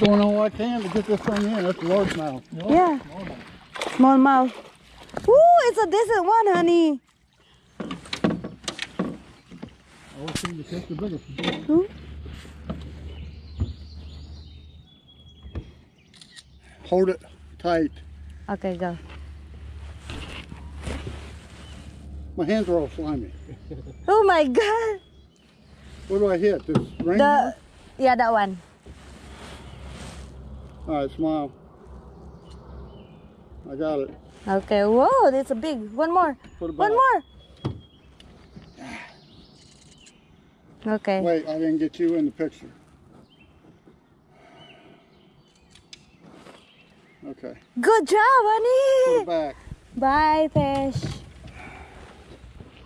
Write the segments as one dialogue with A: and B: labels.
A: doing all I can to get this thing in. That's a large largemouth.
B: Yeah. Smallmouth. Ooh, it's a decent one, honey.
A: I always seem to catch the biggest.
B: Ooh.
A: Hold it tight.
B: Okay, go.
A: My hands are all slimy.
B: Oh my god.
A: What do I hit? This ring?
B: The yeah, that one.
A: All right, smile. I got it.
B: Okay. Whoa, that's a big. One more. One more. Okay.
A: Wait, I didn't get you in the picture. Okay.
B: Good job,
A: Put
B: honey.
A: it back.
B: Bye, fish.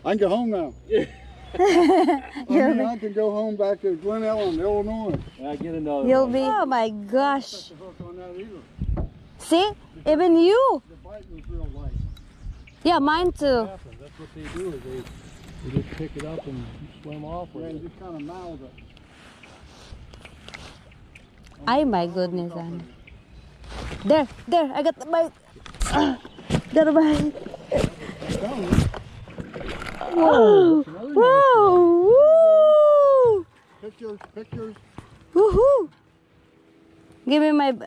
A: I can go home now. I mean, I can go home back to Glen Ellyn, Illinois.
C: I get another
B: You'll
C: one.
B: be. Oh my gosh.
A: The hook on that either.
B: See, even you.
A: The bite was real light.
B: Yeah, mine too.
C: happens. That's what they do. Is they, they just pick it up and swim off
A: Yeah,
C: with
A: you
C: it.
A: just kind of mouthed it.
B: Ay, my goodness, honey. There, there, I got the bite. Got a bite. Whoa, whoa, woo,
A: Pictures, pictures.
B: woohoo. Give me my. b-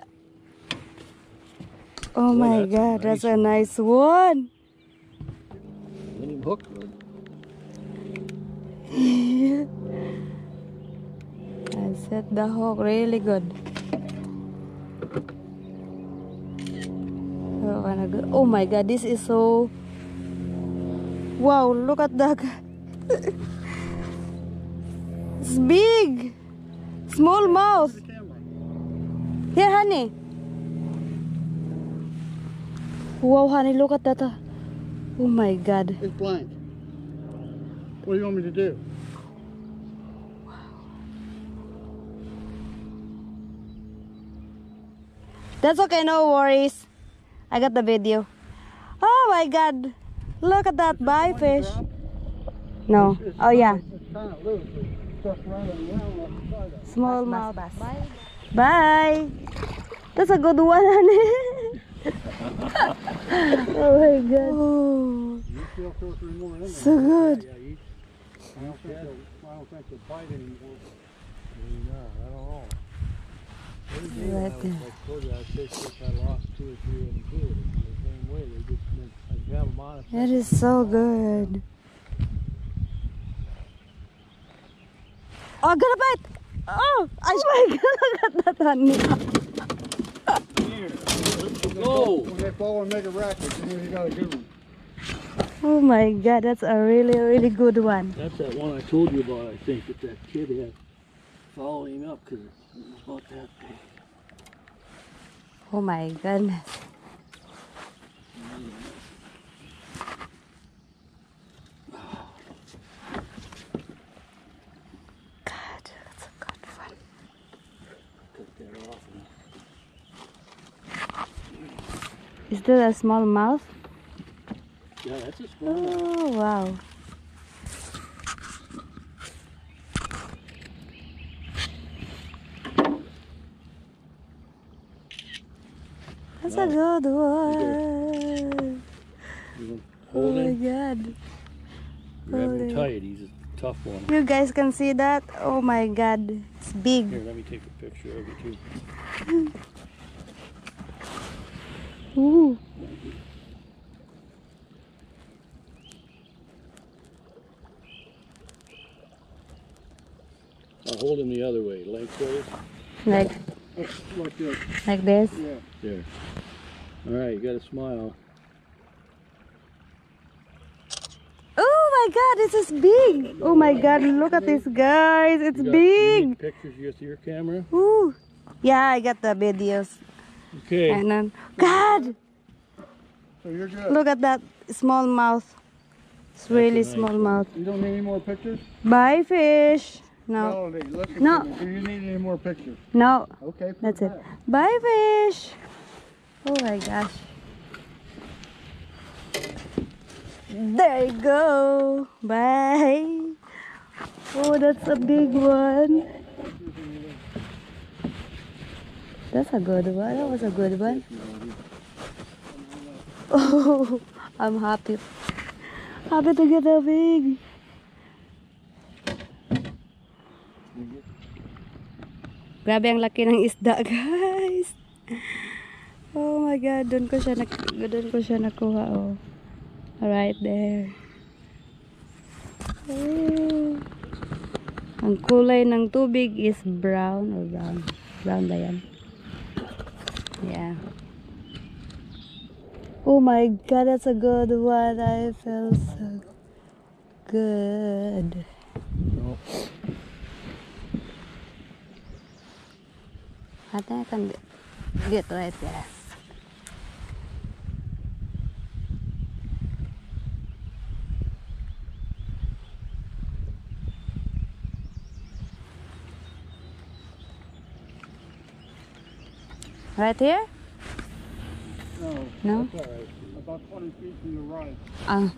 B: Oh my
C: that's a
B: god, that's
C: nice
B: a nice one.
C: Let him hook.
B: I set the hook really good. Oh, kinda good. oh my god, this is so. Wow, look at that. it's big. Small mouth. Here, honey. Wow, honey, look at that. Oh my god.
A: It's blank. What do you want me to do?
B: That's okay, no worries. I got the video. Oh my god. Look at that bye fish. No. Oh yeah.
A: It's kind of loose. It's just running around off the side of it.
B: Small mouth. Bye. That's a good one, honey. oh my god. Oh,
A: You still two or three more in there.
B: so good.
C: Yeah, you,
A: I don't think they'll, I don't think they'll bite anymore.
C: you know, I don't know.
B: Right there.
C: like I told you, I fished this, I lost two or three of them too. The same way, they just, I just have them on it.
B: That is so good. Oh, I got a bite. Oh, I oh my god, look at that honey.
C: Go!
A: When they fall and make a racket, you got a good one.
B: Oh my god, that's a really, really good one.
C: That's that one I told you about, I think, that that kid had following up because it was about that big.
B: Oh my goodness. God, that's a good one.
C: Cut that off. And,
B: Is that a small mouth?
C: yeah, that's a small one.
B: Oh wow. That's a good one. Oh my god.
C: grab him. tight. He's a tough one.
B: You guys can see that? Oh my god. It's big.
C: Here, let me take a picture of it too.
B: Ooh.
C: I'll hold him the other way, lengthways.
B: Like
A: like this.
B: like this.
A: Yeah.
C: There. All right, you got to smile.
B: Oh my god, this is big. Oh my god, look at this guys. It's
C: You got- you
B: big.
C: need pictures with your camera.
B: Ooh. Yeah, I got the videos.
C: Okay.
B: And then God,
A: So you're good.
B: look at that small mouth. It's really
C: nice
B: small
C: one.
B: mouth.
A: You don't need any more pictures?
B: Bye fish. No.
A: Melody,
B: No.
A: Do you need any more pictures?
B: No.
A: Okay, put
B: That's it. Bye fish. Oh my gosh. There you go. Bye. Oh, that's a big one. That's a good one. That was a good one. Oh, I'm happy. Happy to get a big. Grabe ang laki ng isda, guys. Oh my God, doon ko siya nak doon ko siya nakuha, oh. Right there. Oh. Ang kulay ng tubig is brown or brown. Brown ba yan? Yeah. Oh my god, that's a good one. I feel so good. I think I can get, get right there. Right here?
A: No,
B: No?
A: that's all right. About 20 feet to your right.
B: Ah,
A: You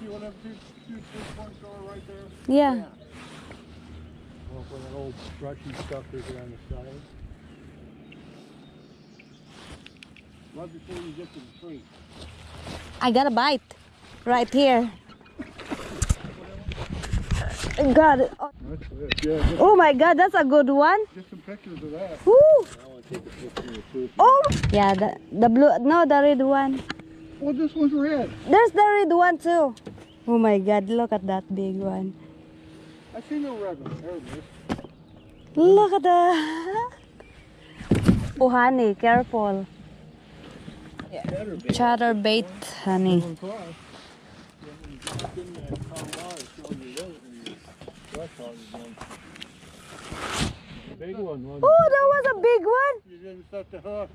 A: see what them two, two, two points are right there?
B: yeah.
C: Well, where that old brushy stuff is around the side.
A: Right before you get to the tree.
B: I got a bite right here. Got it. Oh,
A: That's it. Yeah, get,
B: oh my god, that's a good one.
A: get some pictures of that.
B: Woo!
C: I want to take a picture of two.
B: Oh! Yeah, the, the blue, no, the red one.
A: Well, this one's red.
B: There's the red one too. Oh my god, look at that big one.
A: I see no red one. There it is.
B: Look at that. Oh, honey, careful.
C: Better be.
B: Chatterbait, honey.
C: Big one, one.
B: Oh, that was a big one.
A: You didn't set the hook.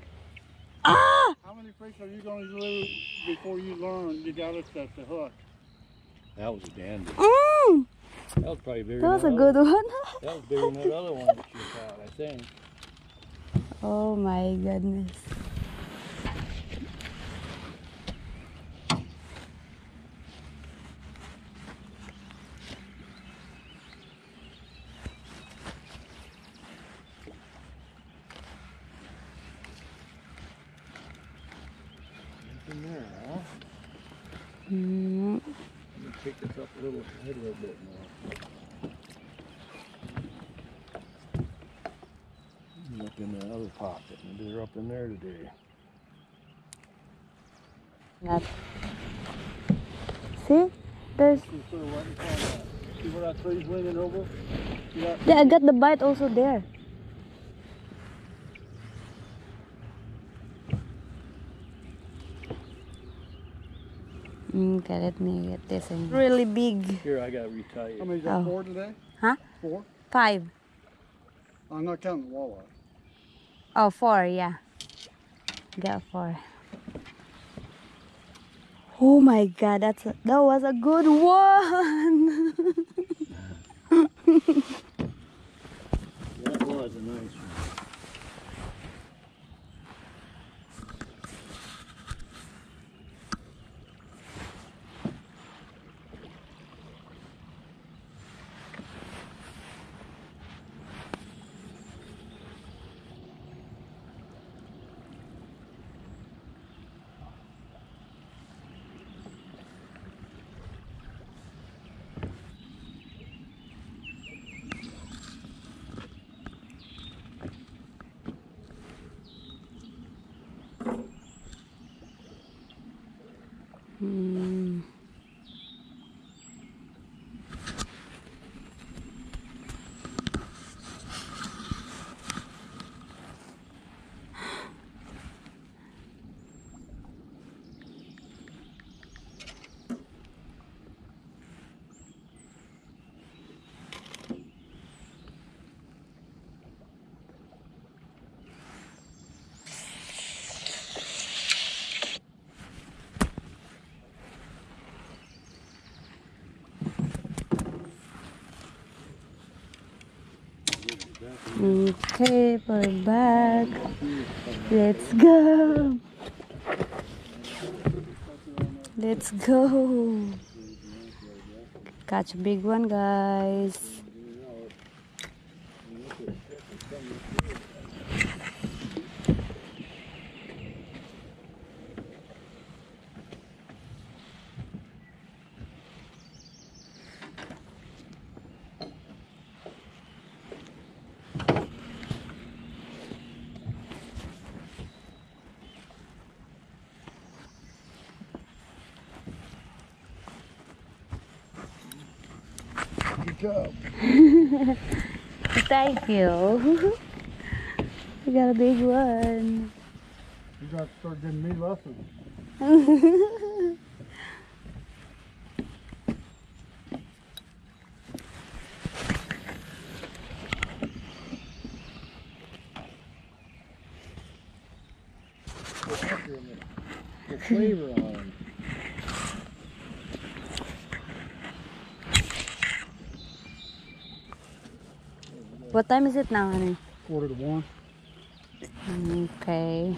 B: Ah!
A: How many fish are you going to lose before you learn you got to set the hook?
C: That was a dandy.
B: Mm,
C: That was probably bigger
B: that was a
C: than
B: good one.
C: That was bigger than that other one that you caught, I think.
B: Oh my goodness.
C: In there, huh?
B: Mm,
C: Let me pick this up a little, head a little bit more. Look in the other pocket, maybe in there today.
B: that. See? There's
A: Just sort of right in front of that. See where that tree's leaning over? See
B: yeah, I got the bite also there. Mm, okay, let me get this in. Really big.
C: Here, I gotta retie it.
A: How
C: it.
A: many is that?
B: Oh.
A: Four today?
B: Huh?
A: Four?
B: Five.
A: I'm not counting the walleye.
B: Oh, four, yeah. Got four. Oh my god, that's a, that was a good one.
C: That was a nice one.
B: Hmm. We're back. Let's go. Let's go. Catch a big one, guys.
A: Good job.
B: Thank you. we got a big one.
A: You got to start giving me lessons.
C: The flavor on them.
B: What time is it now, honey?
A: Quarter to one.
B: Okay.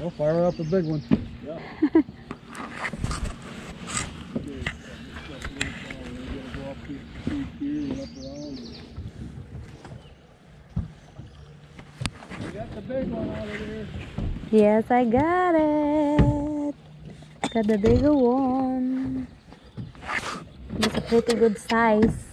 A: Well, fire up the big one.
C: got the big one out of there.
B: Yes, I got it. Got the bigger one. It's a pretty good size.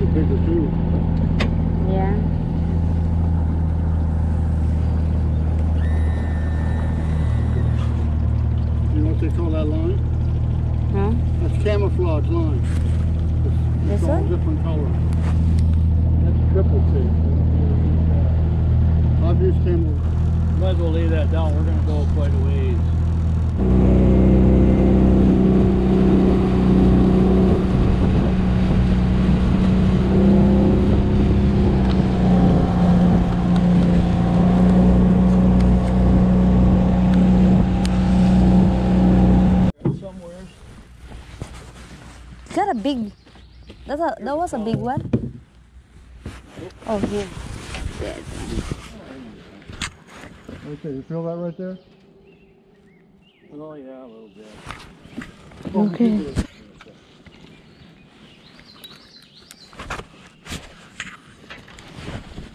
A: The bigger too.
B: Yeah.
A: You know what they call that line?
B: Huh?
A: That's camouflage line. It's,
B: This
A: it's all
B: one?
A: different color. That's triple T. I've used camo.
C: Might as well lay that down. We're gonna go quite a ways. Somewhere.
B: Got a big. That's a, that was a big one. Oh, here. Yes.
A: Okay, you feel that right there?
C: Oh yeah, a little bit.
B: Okay.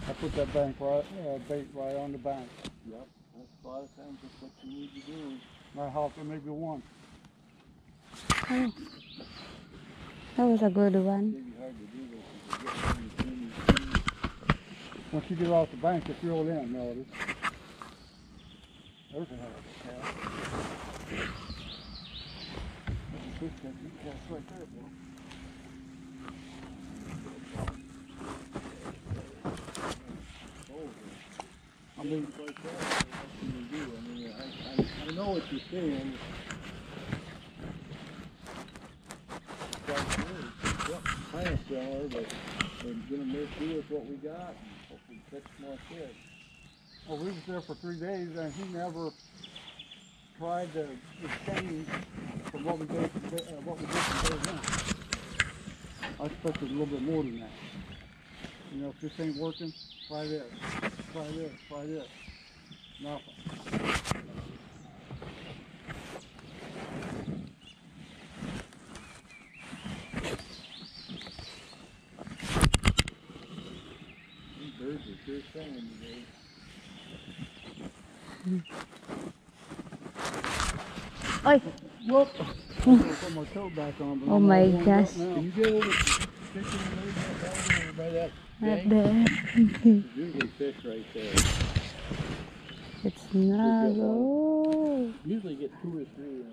A: I put that bank right, uh, bait right on the bank.
C: Yep. That's a lot of times that's what you need to do.
A: My house, there maybe one.
B: That was a good one.
A: Once you get off the bank, it's reeled in, Melody. There's another
C: cast right there, do? I mean, I, I, I know what you're saying. Kind but we're gonna make do with what we got and hopefully catch more fish.
A: well, we was there for three days and he never tried to change from what we did, uh, what we did from day. I expected a little bit more than that. You know, if this ain't working, try this, try this, try this. Nothing.
B: Oi.
A: Whoop! I'm put my coat back on. but
B: Oh
A: I'm
B: my
A: all warmed up
B: gosh.
C: Can you get over fishing and leave that down there
B: Not there.
C: Usually fish right there.
B: It's not.
C: Usually get two or three.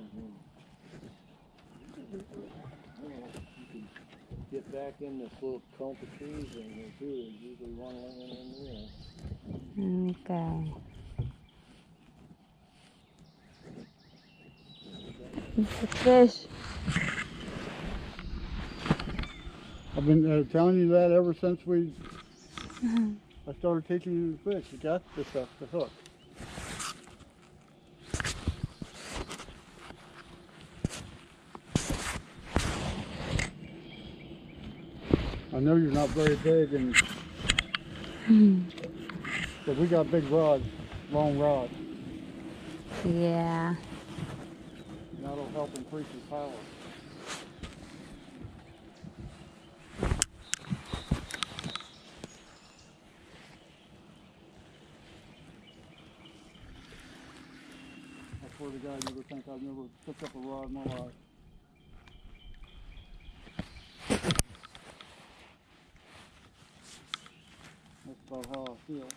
C: Get back in this little clump of trees in here too. There's usually one laying in there.
B: Okay. It's a fish.
A: I've been uh, telling you that ever since we I started teaching you to fish. You got this stuff, the hook. I know you're not very big, and but we got big rods, long rods.
B: Yeah.
A: Help increase your power. That's swear to God, you would think I've never picked up a rod in my life. That's about how I feel.